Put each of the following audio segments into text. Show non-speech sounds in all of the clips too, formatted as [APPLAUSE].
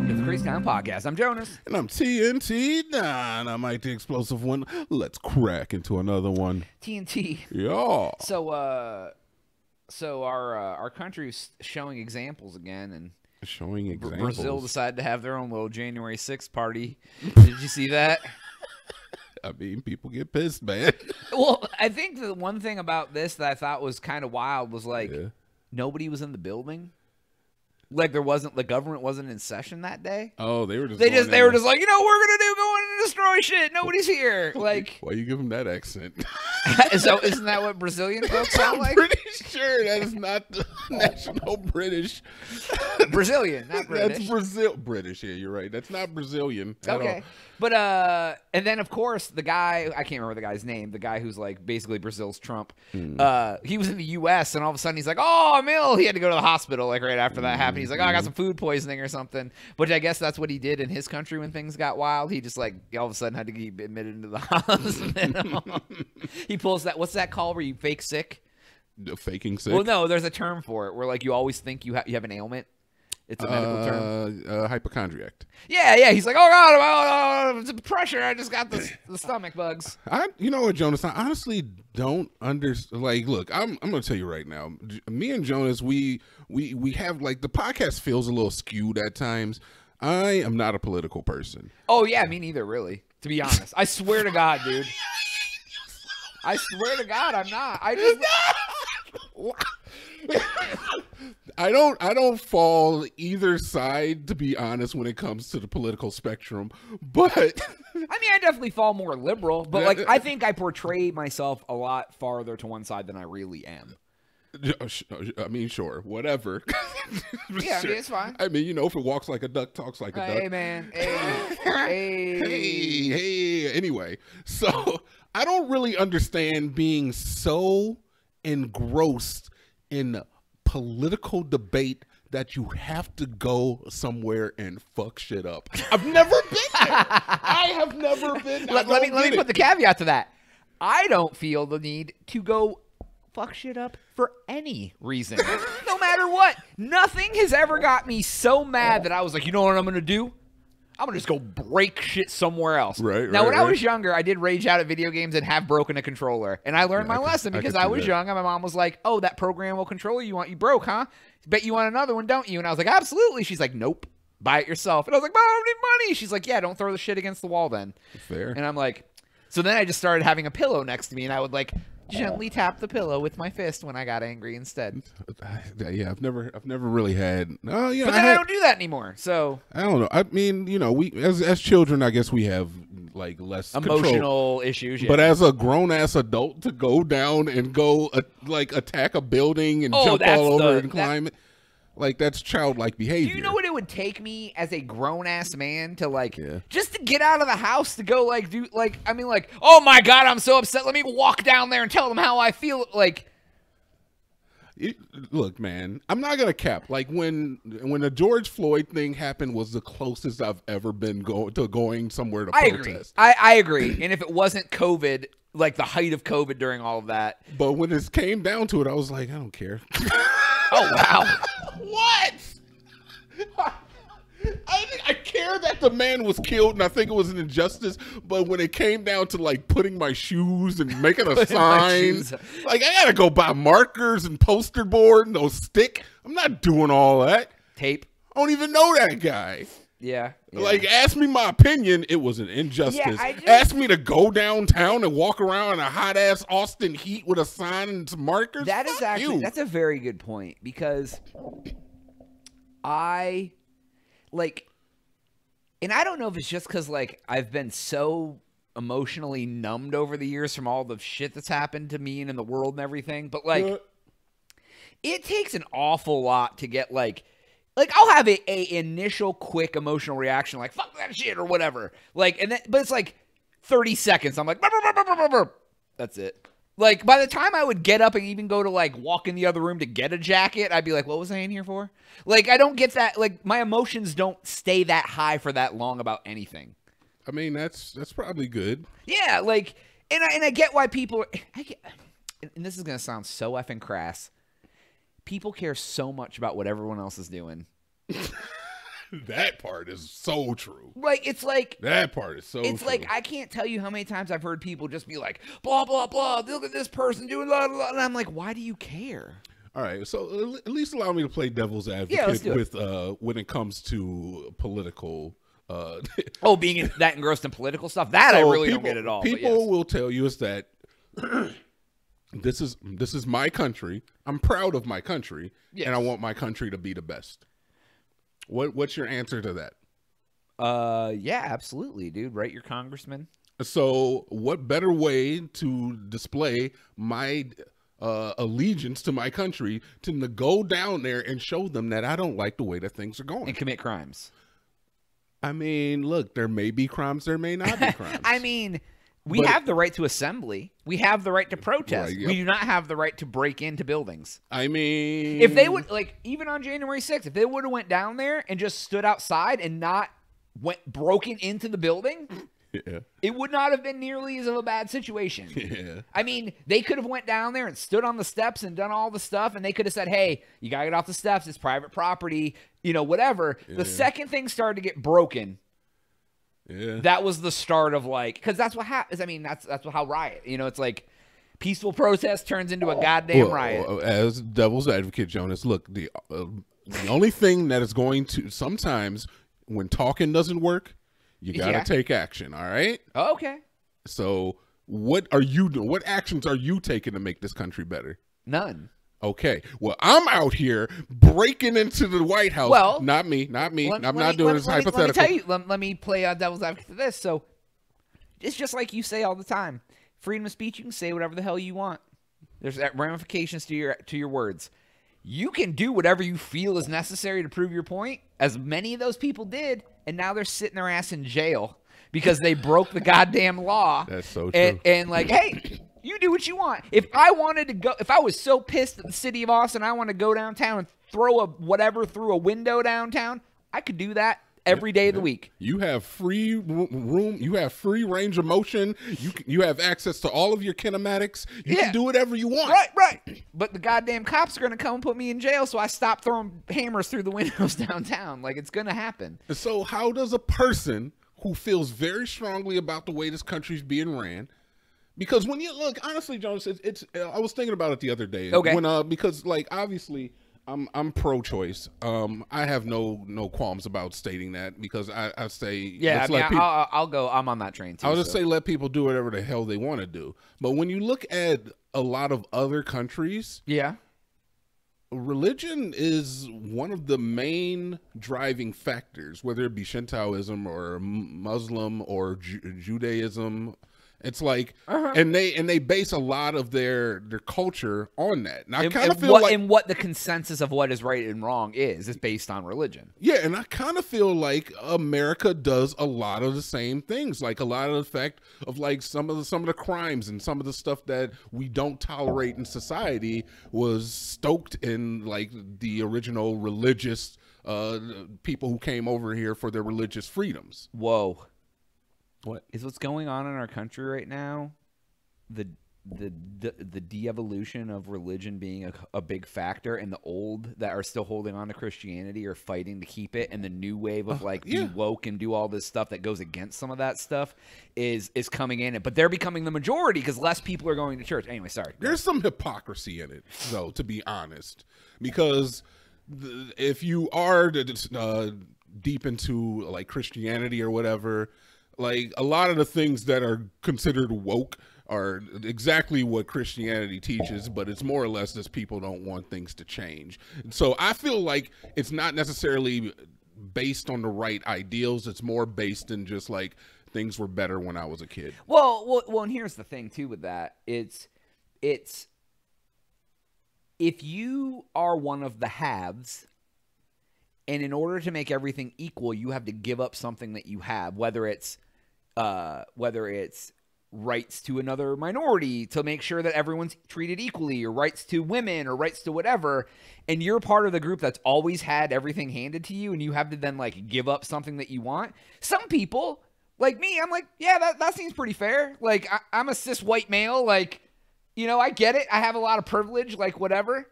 welcome to the Crazy Town Podcast. I'm Jonas. And I'm TNT Don. I'm Mike the Explosive One. Let's crack into another one. TNT. Yeah. So, uh, so our uh, our country's showing examples again, and Showing Br- examples. Brazil decided to have their own little January 6th party. [LAUGHS] Did you see that? [LAUGHS] I mean, people get pissed, man. [LAUGHS] Well, I think the one thing about this that I thought was kind of wild was like Yeah. nobody was in the building. Like there wasn't the government wasn't in session that day. Oh, they were just. They just they were just like, you know, we're gonna do go in and destroy shit. Nobody's here. Like, Why you give them that accent? [LAUGHS] [LAUGHS] so isn't that what Brazilian folks sound like? pretty sure that is not the [LAUGHS] oh. national British. Brazilian, not British. That's Brazil. British. Yeah, you're right. That's not Brazilian. at all. But uh and then of course the guy I can't remember the guy's name, the guy who's like basically Brazil's Trump. Hmm. Uh he was in the US and all of a sudden he's like, "Oh, I'm ill." He had to go to the hospital like right after that happened. He's like, "Oh, I got some food poisoning or something." Which I guess that's what he did in his country when things got wild. He just like all of a sudden had to get admitted into the [LAUGHS] hospital. [LAUGHS] he pulls that what's that called where you fake sick? The faking sick. Well, no, there's a term for it where like you always think you have you have an ailment. It's a medical term. uh, uh, hypochondriac. Yeah, yeah. He's like, oh god, oh, oh, it's pressure. I just got the, the stomach bugs. I, you know what, Jonas? I honestly don't understand. Like, look, I'm, I'm gonna tell you right now. Me and Jonas, we, we, we have like the podcast feels a little skewed at times. I am not a political person. Oh yeah, me neither. Really, to be honest, I swear to God, dude. I swear to God, I'm not. I just [LAUGHS] [LAUGHS] [LAUGHS] I don't, I don't fall either side to be honest when it comes to the political spectrum. But I mean, I definitely fall more liberal, but like, I think I portray myself a lot farther to one side than I really am. Oh, oh, I mean, sure, whatever. [LAUGHS] Yeah, I mean, it's fine. I mean, you know, if it walks like a duck, talks like a duck. Hey, man. [LAUGHS] Hey, hey. hey, hey. Anyway, so [LAUGHS] I don't really understand being so engrossed in political debate that you have to go somewhere and fuck shit up. I've never been there. I have never [LAUGHS] been. Let, let me let me get put the caveat to that. I don't feel the need to go fuck shit up for any reason, [LAUGHS] no matter what. Nothing has ever got me so mad oh. that I was like, you know what I'm gonna do? I'm gonna just go break shit somewhere else. Right, now, right, when I was younger, I did rage out at video games and have broken a controller, and I learned Yeah, my I lesson I because could I, was that. young, and my mom was like, "Oh, that programmable controller you want, you broke, huh? Bet you want another one, don't you?" And I was like, "Absolutely." She's like, "Nope." Buy it yourself. And I was like, Mom, I don't need money. She's like, Yeah, don't throw the shit against the wall then. Fair. And I'm like, so then I just started having a pillow next to me, and I would like gently tap the pillow with my fist when I got angry instead. yeah, I've never, I've never really had. Oh, yeah, But I, then I had- don't do that anymore. So I don't know. I mean, you know, we as as children, I guess we have like less control. emotional issues. Yeah. But as a grown ass adult, to go down and go uh, like attack a building and Oh, jump all over the- and that- climb it, like that's childlike behavior. do you know what it would take me as a grown ass man to like Yeah. just to get out of the house to go like do like I mean like oh my god I'm so upset let me walk down there and tell them how I feel like It- look, man, I'm not gonna cap. Like when when the George Floyd thing happened, was the closest I've ever been go- to going somewhere to I agree protest. I, I agree and if it wasn't COVID like the height of COVID during all of that But when it came down to it, I was like, I don't care. oh wow [LAUGHS] what? I, I care that the man was killed, and I think it was an injustice. But when it came down to like putting my shoes and making a [LAUGHS] sign, like I gotta go buy markers and poster board and those stick. I'm not doing all that. tape I don't even know that guy. yeah, yeah. Like, ask me my opinion. It was an injustice. I just- ask me to go downtown and walk around in a hot ass Austin heat with a sign and some markers. That is Fuck actually you. that's a very good point because I like and I don't know if it's just cuz like I've been so emotionally numbed over the years from all the shit that's happened to me and in the world and everything, but like it takes an awful lot to get like like I'll have a, a initial quick emotional reaction like fuck that shit or whatever. Like and then but it's like 30 seconds. I'm like "Brr, brr, brr, brr, brr, brr." that's it. Like by the time I would get up and even go to like walk in the other room to get a jacket, I'd be like, "What was I in here for?" Like I don't get that. Like my emotions don't stay that high for that long about anything. I mean, that's that's probably good. Yeah, like, and I and I get why people. [SIGHS] I get, and this is gonna sound so effing crass. People care so much about what everyone else is doing. [LAUGHS] [LAUGHS] that part is so true. Like it's like That part is so. it's true. like I can't tell you how many times I've heard people just be like, blah blah blah. Look at this person doing blah blah, blah. and I'm like, why do you care? All right, so at least allow me to play devil's advocate it. with uh, when it comes to political. Uh, [LAUGHS] Oh, being that engrossed in political stuff, that I really people, don't get at all. People yes. will tell you is that [CLEARS THROAT] this is this is my country. I'm proud of my country, and I want my country to be the best. What What's your answer to that? Uh, yeah, absolutely, dude. Write your congressman. So, what better way to display my uh, allegiance to my country to go down there and show them that I don't like the way that things are going? and commit crimes. I mean, look, there may be crimes, there may not be [LAUGHS] crimes. I mean, we But- have the right to assembly. We have the right to protest. Right, yep. We do not have the right to break into buildings. I mean, If they would like even on January 6th, if they would have went down there and just stood outside and not went broken into the building, [LAUGHS] yeah, it would not have been nearly as of a bad situation. [LAUGHS] yeah, I mean, they could have went down there and stood on the steps and done all the stuff, and they could have said, "Hey, you gotta get off the steps. It's private property. You know, whatever." The second thing started to get broken, yeah. that was the start of like, because that's what happens. I mean, that's that's how riot. You know, it's like peaceful protest turns into a goddamn Well, riot. uh, As devil's advocate, Jonas, look, the uh, the only thing that is going to sometimes when talking doesn't work, you got to Yeah. take action. All right. Oh, okay, So, what are you doing? What actions are you taking to make this country better? none. Okay. Well, I'm out here breaking into the White House. Well, not me, not me. Let- I'm let not me- doing let- this let me- hypothetical. Let me tell you. Let, me play uh, devil's advocate to this. So, it's just like you say all the time: freedom of speech. You can say whatever the hell you want. There's ramifications to your to your words. You can do whatever you feel is necessary to prove your point, as many of those people did, and now they're sitting their ass in jail because they broke the goddamn law. That's so And, true. and like, hey, you do what you want. If I wanted to go, if I was so pissed at the city of Austin, I want to go downtown and throw a whatever through a window downtown, I could do that every day of the week. You have free room. You have free range of motion. You you have access to all of your kinematics. You Yeah. can do whatever you want. Right, right. But the goddamn cops are gonna come and put me in jail, so I stop throwing hammers through the [LAUGHS] windows downtown. Like it's gonna happen. So how does a person who feels very strongly about the way this country's being ran? Because when you look, honestly, Jonas, it's, it's I was thinking about it the other day. Okay. When uh, because like obviously. I'm I'm pro-choice. Um, I have no no qualms about stating that because I, I say Yeah, I mean, people- I'll, I'll go. I'm on that train too. I'll just so. say let people do whatever the hell they want to do. But when you look at a lot of other countries, yeah. religion is one of the main driving factors, whether it be Shintoism or Muslim or Ju- Judaism. It's like, Uh-huh. and they and they base a lot of their their culture on that. And I kind of feel what, like, and what the consensus of what is right and wrong is is based on religion. yeah, and I kind of feel like America does a lot of the same things, like a lot of the fact of like some of the some of the crimes and some of the stuff that we don't tolerate in society was stoked in like the original religious uh people who came over here for their religious freedoms. Whoa. What? is what's going on in our country right now the the the, the de-evolution of religion being a, a big factor and the old that are still holding on to christianity are fighting to keep it and the new wave of like yeah. be woke and do all this stuff that goes against some of that stuff is is coming in but they're becoming the majority because less people are going to church anyway sorry There's some hypocrisy in it, though, to be honest, because if you are uh, deep into like Christianity or whatever, like a lot of the things that are considered woke are exactly what Christianity teaches, but it's more or less just people don't want things to change. So I feel like it's not necessarily based on the right ideals. It's more based in just like things were better when I was a kid. Well, well, well, and here's the thing too with that. It's it's if you are one of the haves and in order to make everything equal, you have to give up something that you have, whether it's uh whether it's rights to another minority to make sure that everyone's treated equally or rights to women or rights to whatever. And you're part of the group that's always had everything handed to you and you have to then like give up something that you want. Some people like me i'm like yeah that, that seems pretty fair. Like I, i'm a cis white male. Like you know i get it. I have a lot of privilege like whatever.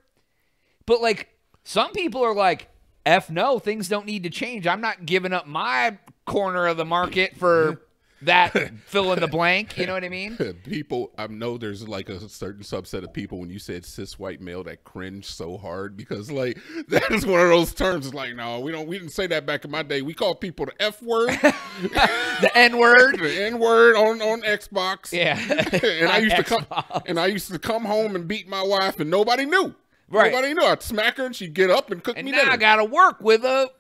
But like some people are like F no, things don't need to change. I'm not giving up my corner of the market for [LAUGHS] that fill in the blank. You know what I mean? [LAUGHS] people I know there's like a certain subset of people when you said cis white male that cringe so hard because like [LAUGHS] that is one of those terms. It's like no, we don't we didn't say that back in my day. We called people the F word, the N word. the N word on on Xbox. Yeah. and I used to come and I used to come home and beat my wife and nobody knew. Right. Nobody knew. I'd smack her and she'd get up and cook And me now dinner. I got to work with a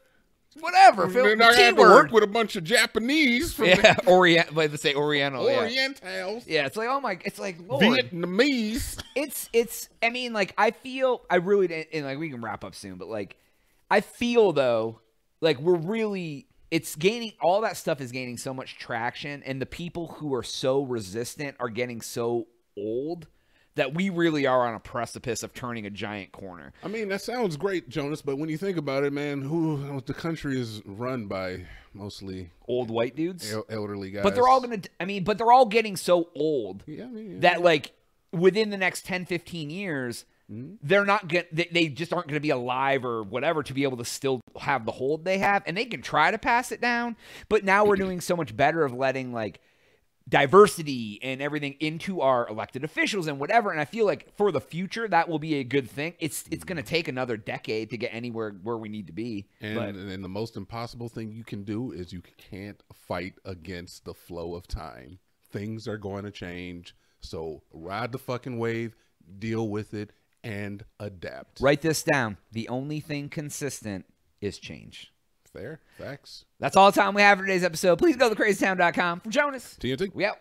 whatever. And the then I had to work with a bunch of Japanese from Yeah, [LAUGHS] Orient. Like they say Oriental. the yeah. Orientals, Yeah, it's like oh my, it's like Lord. Vietnamese. it's it's i mean like i feel i really didn't and like we can wrap up soon but like i feel though like we're really it's gaining all that stuff is gaining so much traction and the people who are so resistant are getting so old that we really are on a precipice of turning a giant corner I mean, that sounds great, Jonas, but when you think about it, man, who the country is run by mostly old white dudes elderly guys. but they're all gonna i mean but they're all getting so old Yeah, I mean, yeah. that like within the next 10 15 years mm-hmm. they're not going they, they just aren't going to be alive or whatever to be able to still have the hold they have and they can try to pass it down but now we're [CLEARS THROAT] doing so much better of letting like diversity and everything into our elected officials and whatever and i feel like for the future that will be a good thing it's it's going to mm-hmm. take another decade to get anywhere where we need to be And, but and the most impossible thing you can do is you can't fight against the flow of time. Things are going to change. So ride the fucking wave, deal with it, and adapt. write this down the only thing consistent is change Fair. Facts. That's all the time we have for today's episode. Please go to crazytown.com. For Jonas, TNT. we out.